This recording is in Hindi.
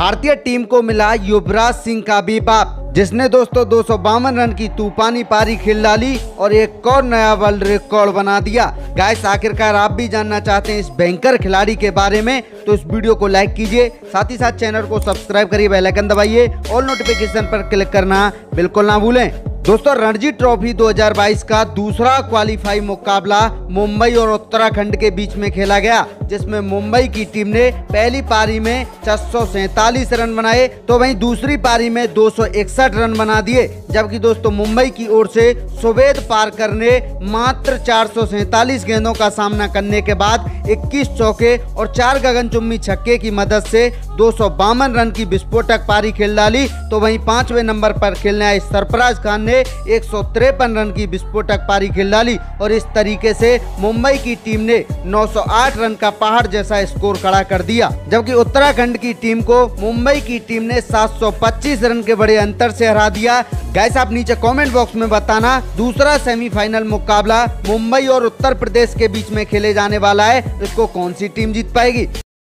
भारतीय टीम को मिला युवराज सिंह का भी बाप, जिसने दोस्तों दो सौ बावन रन की तूफानी पारी खेल डाली और एक और नया वर्ल्ड रिकॉर्ड बना दिया। गाइस आखिरकार आप भी जानना चाहते हैं इस बैंकर खिलाड़ी के बारे में तो इस वीडियो को लाइक कीजिए, साथ ही साथ चैनल को सब्सक्राइब करिए, बेल आइकन दबाइए और नोटिफिकेशन पर क्लिक करना बिल्कुल ना भूलें। दोस्तों, रणजी ट्रॉफी 2022 का दूसरा क्वालिफाई मुकाबला मुंबई और उत्तराखंड के बीच में खेला गया, जिसमें मुंबई की टीम ने पहली पारी में छह रन बनाए तो वहीं दूसरी पारी में दो सौ इकसठ रन बना दिए। जबकि दोस्तों मुंबई की ओर से सुवेद पारकर ने मात्र चार गेंदों का सामना करने के बाद 21 चौके और चार गगनचुम्बी छक्के की मदद से दो सौ बावन रन की विस्फोटक पारी खेल डाली। तो वहीं पाँचवें नंबर पर खेलने आए सरफराज खान ने एक रन की विस्फोटक पारी खेल डाली और इस तरीके से मुंबई की टीम ने 908 रन का पहाड़ जैसा स्कोर खड़ा कर दिया। जबकि उत्तराखंड की टीम को मुंबई की टीम ने 725 रन के बड़े अंतर से हरा दिया। गैस आप नीचे कमेंट बॉक्स में बताना, दूसरा सेमीफाइनल मुकाबला मुंबई और उत्तर प्रदेश के बीच में खेले जाने वाला है। इसको कौन सी टीम जीत पाएगी?